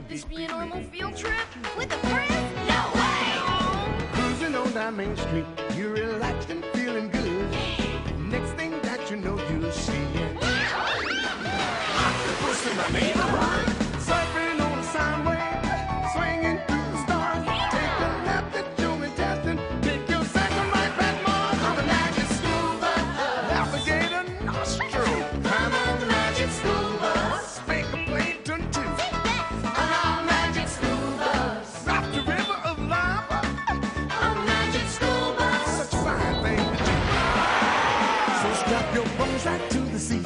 let this be a normal field trip? With a friend? No way! Cruising on down Main Street, you're relaxed and feeling good. Next thing that you know, So strap your bones right to the sea.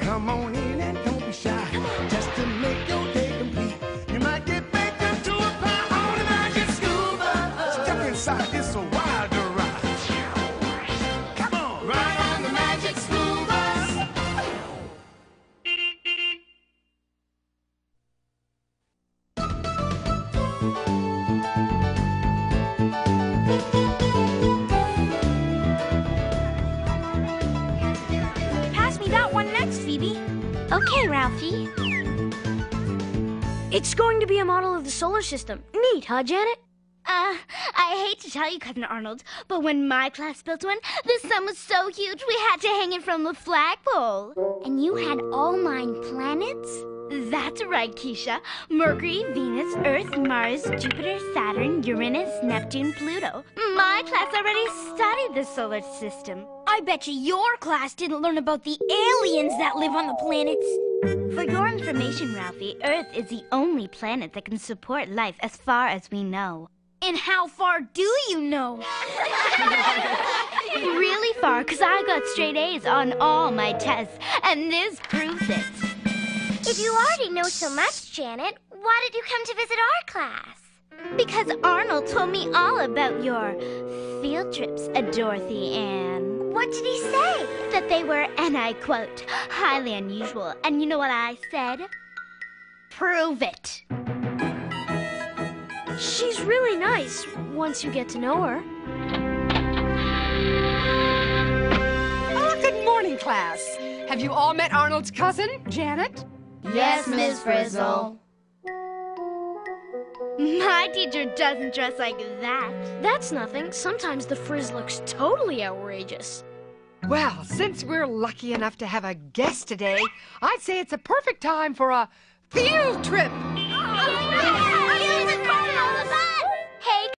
Come on in and don't be shy. Just to make your day complete. You might get baked into a pie on the magic bus. Step inside, it's a wilder Okay, Ralphie. It's going to be a model of the solar system. Neat, huh, Janet? Uh, I hate to tell you, Cousin Arnold, but when my class built one, the sun was so huge we had to hang it from the flagpole. And you had all nine planets? That's right, Keisha. Mercury, Venus, Earth, Mars, Jupiter, Saturn, Uranus, Neptune, Pluto. My class already studied the solar system. I bet you your class didn't learn about the aliens that live on the planets. For your information, Ralphie, Earth is the only planet that can support life as far as we know. And how far do you know? really far, because I got straight A's on all my tests, and this proves it. If you already know so much, Janet, why did you come to visit our class? Because Arnold told me all about your field trips, Dorothy Ann. What did he say? That they were, and I quote, highly unusual. And you know what I said? Prove it. She's really nice once you get to know her. Oh, good morning, class. Have you all met Arnold's cousin, Janet? Yes, Miss Frizzle. My teacher doesn't dress like that. That's nothing. Sometimes the Friz looks totally outrageous. Well, since we're lucky enough to have a guest today, I'd say it's a perfect time for a field trip. Oh, field trip!